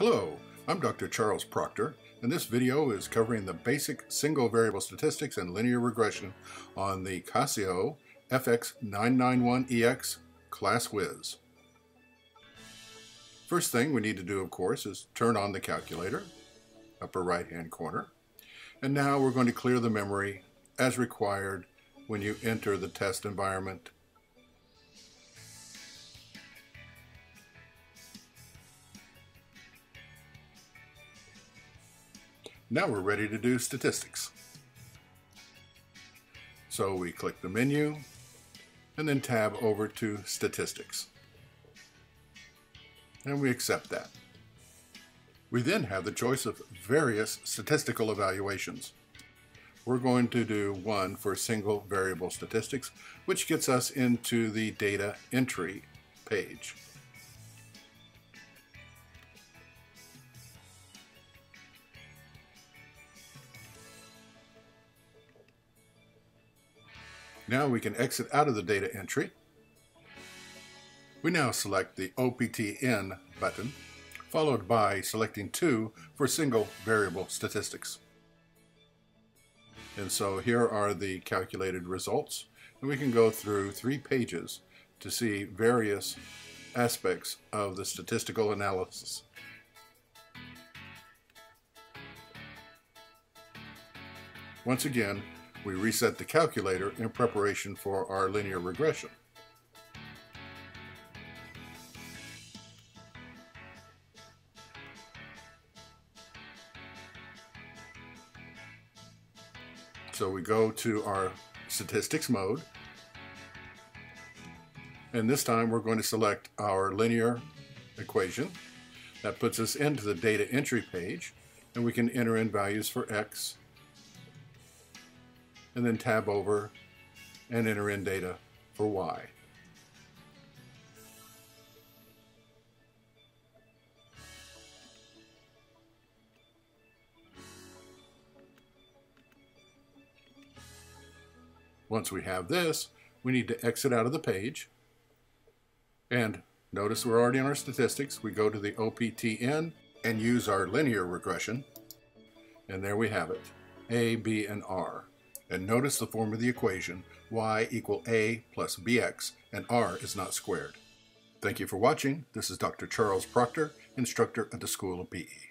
Hello, I'm Dr. Charles Proctor, and this video is covering the basic single variable statistics and linear regression on the Casio FX991EX Class ClassWiz. First thing we need to do, of course, is turn on the calculator, upper right-hand corner, and now we're going to clear the memory as required when you enter the test environment Now we're ready to do statistics. So we click the menu and then tab over to statistics. And we accept that. We then have the choice of various statistical evaluations. We're going to do one for single variable statistics, which gets us into the data entry page. Now we can exit out of the data entry. We now select the OPTN button, followed by selecting 2 for single variable statistics. And so here are the calculated results. And we can go through three pages to see various aspects of the statistical analysis. Once again, we reset the calculator in preparation for our linear regression. So we go to our statistics mode. And this time we're going to select our linear equation. That puts us into the data entry page. And we can enter in values for x, and then tab over and enter in data for Y. Once we have this, we need to exit out of the page. And notice we're already in our statistics. We go to the OPTN and use our linear regression. And there we have it, A, B, and R. And notice the form of the equation, y equal a plus bx, and r is not squared. Thank you for watching. This is Dr. Charles Proctor, instructor at the School of PE.